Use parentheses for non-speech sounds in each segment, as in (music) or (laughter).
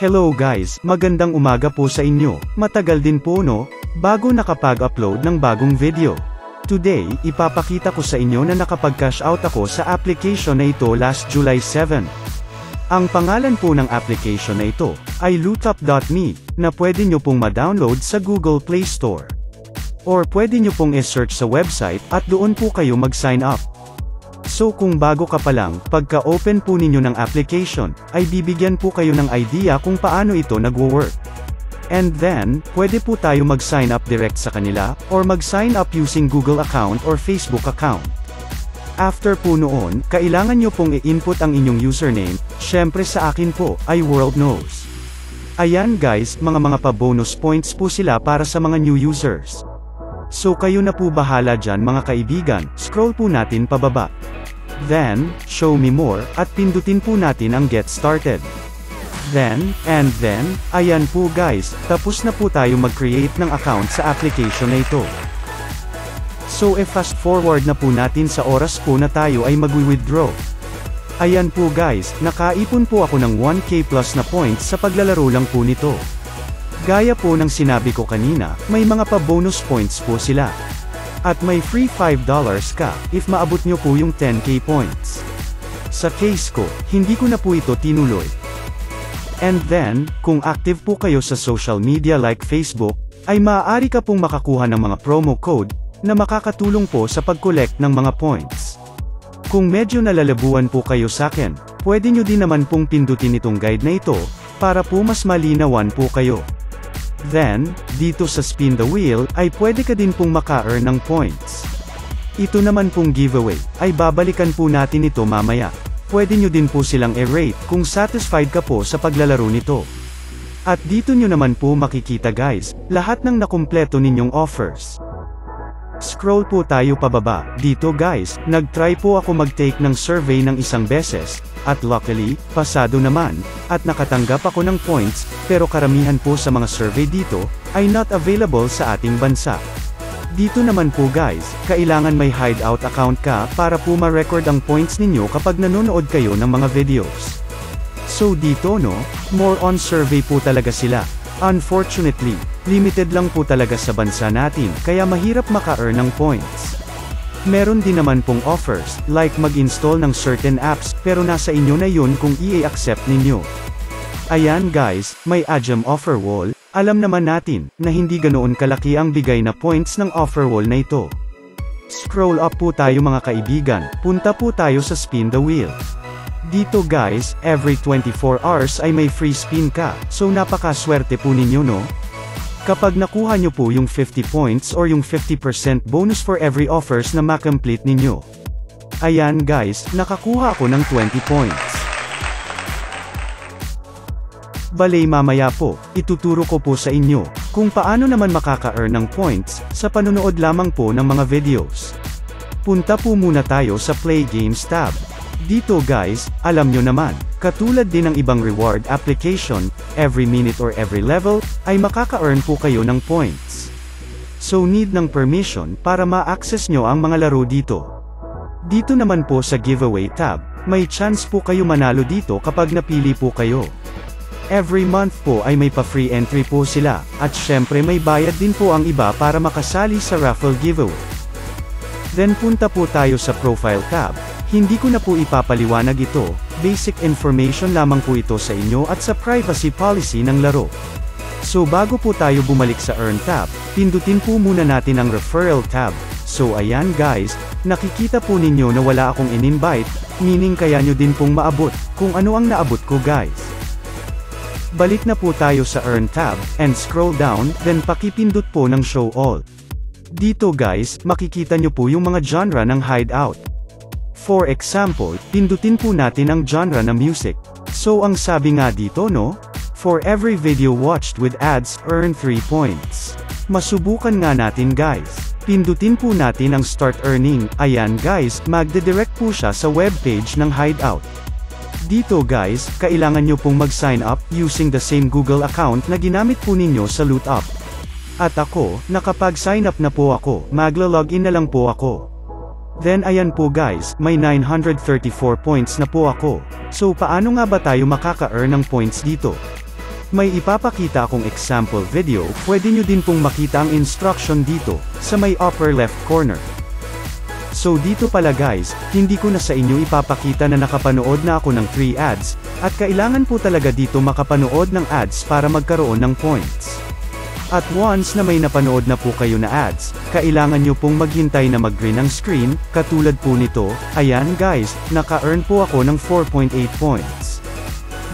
Hello guys, magandang umaga po sa inyo. Matagal din po no, bago nakapag-upload ng bagong video. Today, ipapakita ko sa inyo na nakapag-cash out ako sa application na ito last July 7. Ang pangalan po ng application na ito, ay lootup.me, na pwede nyo pong ma-download sa Google Play Store. Or pwede nyo pong i-search sa website, at doon po kayo mag-sign up. So kung bago ka pa lang, pagka-open po ninyo ng application, ay bibigyan po kayo ng idea kung paano ito nagwo-work. And then, pwede po tayo mag-sign up direct sa kanila, or mag-sign up using Google account or Facebook account. After po noon, kailangan nyo pong i-input ang inyong username, syempre sa akin po, ay World Knows. Ayan guys, mga mga pa-bonus points po sila para sa mga new users. So kayo na po bahala dyan mga kaibigan, scroll po natin pababa. Then, show me more, at pindutin po natin ang get started. Then, and then, ayan po guys, tapos na po tayo mag-create ng account sa application na ito. So if fast forward na po natin sa oras po na tayo ay magwi-withdraw. Ayan po guys, nakaipon po ako ng 1k plus na points sa paglalaro lang po nito. Gaya po ng sinabi ko kanina, may mga pa-bonus points po sila. At may free $5 ka, if maabot nyo po yung 10k points. Sa case ko, hindi ko na po ito tinuloy. And then, kung active po kayo sa social media like Facebook, ay maaari ka pong makakuha ng mga promo code, na makakatulong po sa pag-collect ng mga points. Kung medyo nalalabuan po kayo sa akin, pwede nyo din naman pong pindutin itong guide na ito, para po mas malinawan po kayo. Then, dito sa spin the wheel, ay pwede ka din pong maka-earn ng points. Ito naman pong giveaway, ay babalikan po natin ito mamaya. Pwede nyo din po silang i-rate kung satisfied ka po sa paglalaro nito. At dito nyo naman po makikita guys, lahat ng nakumpleto ninyong offers. Scroll po tayo pababa, dito guys, nag-try po ako mag-take ng survey ng isang beses, at luckily, pasado naman, at nakatanggap ako ng points, pero karamihan po sa mga survey dito, ay not available sa ating bansa. Dito naman po guys, kailangan may hideout account ka para po ma-record ang points ninyo kapag nanonood kayo ng mga videos. So dito no, more on survey po talaga sila. Unfortunately, limited lang po talaga sa bansa natin, kaya mahirap maka-earn ng points. Meron din naman pong offers, like mag-install ng certain apps, pero nasa inyo na yun kung i-accept ninyo. Ayan guys, may Ajam offer wall, alam naman natin, na hindi ganoon kalaki ang bigay na points ng offer wall na ito. Scroll up po tayo mga kaibigan, punta po tayo sa spin the wheel. Dito guys, every 24 hours ay may free spin ka, so napakaswerte po ninyo no? Kapag nakuha nyo po yung 50 points or yung 50% bonus for every offers na makomplete ninyo. Ayan guys, nakakuha ako ng 20 points. Balay mamaya po, ituturo ko po sa inyo, kung paano naman makaka-earn ng points, sa panonood lamang po ng mga videos. Punta po muna tayo sa Play Games tab. Dito guys, alam nyo naman, katulad din ng ibang reward application, every minute or every level, ay makaka-earn po kayo ng points. So need ng permission para ma-access nyo ang mga laro dito. Dito naman po sa giveaway tab, may chance po kayo manalo dito kapag napili po kayo. Every month po ay may pa-free entry po sila, at syempre may bayad din po ang iba para makasali sa raffle giveaway. Then punta po tayo sa profile tab, hindi ko na po ipapaliwanag ito, basic information lamang po ito sa inyo at sa privacy policy ng laro. So bago po tayo bumalik sa Earn tab, pindutin po muna natin ang Referral tab. So ayan guys, nakikita po ninyo na wala akong in-invite, meaning kaya nyo din pong maabot, kung ano ang naabot ko guys. Balik na po tayo sa Earn tab, and scroll down, then pakipindot po ng Show All. Dito guys, makikita nyo po yung mga genre ng hideout. For example, pindutin po natin ang genre na music. So ang sabi nga dito no? For every video watched with ads, earn 3 points. Masubukan nga natin guys. Pindutin po natin ang start earning, ayan guys, magde-direct po siya sa webpage ng hideout. Dito guys, kailangan nyo pong mag-sign up, using the same Google account na ginamit po ninyo sa LootUp. At ako, nakapag-sign up na po ako, maglo-login na lang po ako. Then ayan po guys, may 934 points na po ako. So paano nga ba tayo makaka-earn ng points dito? May ipapakita akong example video, pwede nyo din pong makita ang instruction dito, sa may upper left corner. So dito pala guys, hindi ko na sa inyo ipapakita na nakapanood na ako ng 3 ads, at kailangan po talaga dito makapanood ng ads para magkaroon ng points. At once na may napanood na po kayo na ads, kailangan nyo pong maghintay na mag-green ang screen, katulad po nito, ayan guys, naka-earn po ako ng 4.8 points.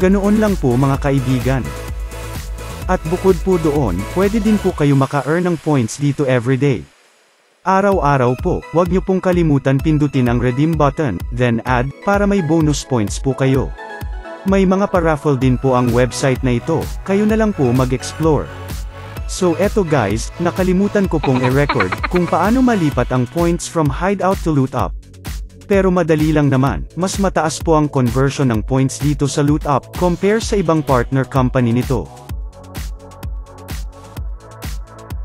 Ganoon lang po mga kaibigan. At bukod po doon, pwede din po kayo maka-earn ng points dito everyday. Araw-araw po, huwag niyo pong kalimutan pindutin ang redeem button, then add, para may bonus points po kayo. May mga paraffle din po ang website na ito, kayo na lang po mag-explore. So eto guys, nakalimutan ko pong i-record, (laughs) kung paano malipat ang points from hideout to loot up. Pero madali lang naman, mas mataas po ang conversion ng points dito sa loot up, compare sa ibang partner company nito.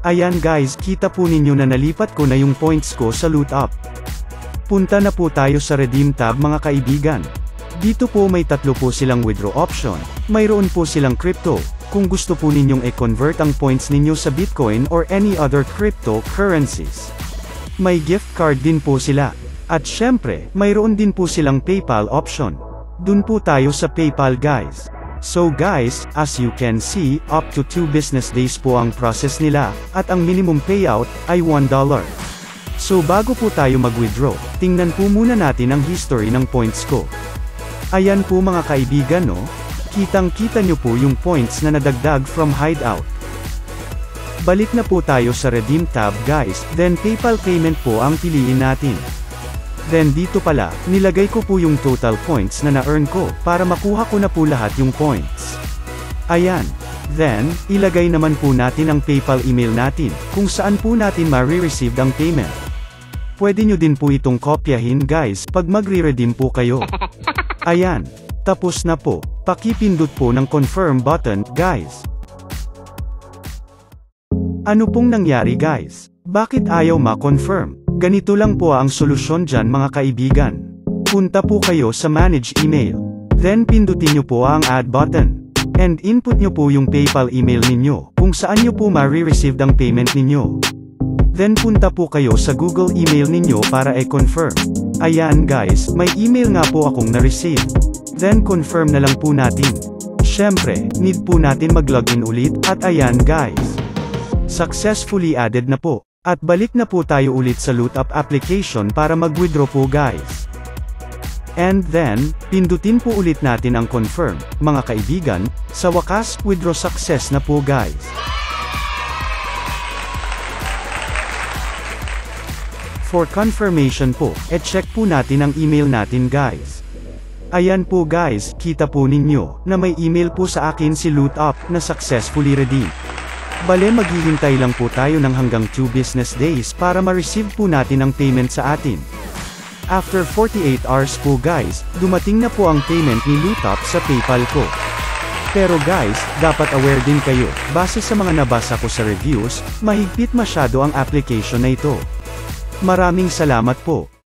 Ayan guys, kita po ninyo na nalipat ko na yung points ko sa loot up. Punta na po tayo sa redeem tab mga kaibigan. Dito po may tatlo po silang withdraw option. Mayroon po silang crypto. Kung gusto po ninyong e-convert ang points ninyo sa Bitcoin or any other cryptocurrencies. May gift card din po sila. At syempre, mayroon din po silang PayPal option. Dun po tayo sa PayPal guys. So guys, as you can see, up to 2 business days po ang process nila, at ang minimum payout, ay $1. So bago po tayo mag-withdraw, tingnan po muna natin ang history ng points ko. Ayan po mga kaibigan no, kitang kita nyo po yung points na nadagdag from hideout. Balik na po tayo sa redeem tab guys, then PayPal payment po ang piliin natin. Then dito pala, nilagay ko po yung total points na na-earn ko, para makuha ko na po lahat yung points. Ayan. Then, ilagay naman po natin ang PayPal email natin, kung saan po natin ma-receive ang payment. Pwede nyo din po itong kopyahin guys, pag magre-redeem po kayo. (laughs) Ayan. Tapos na po. Pakipindot po ng confirm button, guys. Ano pong nangyari guys? Bakit ayaw ma-confirm? Ganito lang po ang solusyon dyan mga kaibigan. Punta po kayo sa Manage Email. Then pindutin nyo po ang Add button. And input nyo po yung PayPal email ninyo, kung saan nyo po ma-receive ang payment ninyo. Then punta po kayo sa Google email ninyo para e-confirm. Ayan guys, may email nga po akong na-receive. Then confirm na lang po natin. Syempre, need po natin mag-login ulit, at ayan guys. Successfully added na po. At balik na po tayo ulit sa LootUp application para mag-withdraw po guys. And then, pindutin po ulit natin ang confirm, mga kaibigan, sa wakas, withdraw success na po guys. For confirmation po, e-check po natin ang email natin guys. Ayan po guys, kita po ninyo, na may email po sa akin si LootUp, na successfully redeemed. Bale maghihintay lang po tayo ng hanggang 2 business days para ma-receive po natin ang payment sa atin. After 48 hours po guys, dumating na po ang payment ni Lutop sa PayPal ko. Pero guys, dapat aware din kayo, base sa mga nabasa ko sa reviews, mahigpit masyado ang application na ito. Maraming salamat po.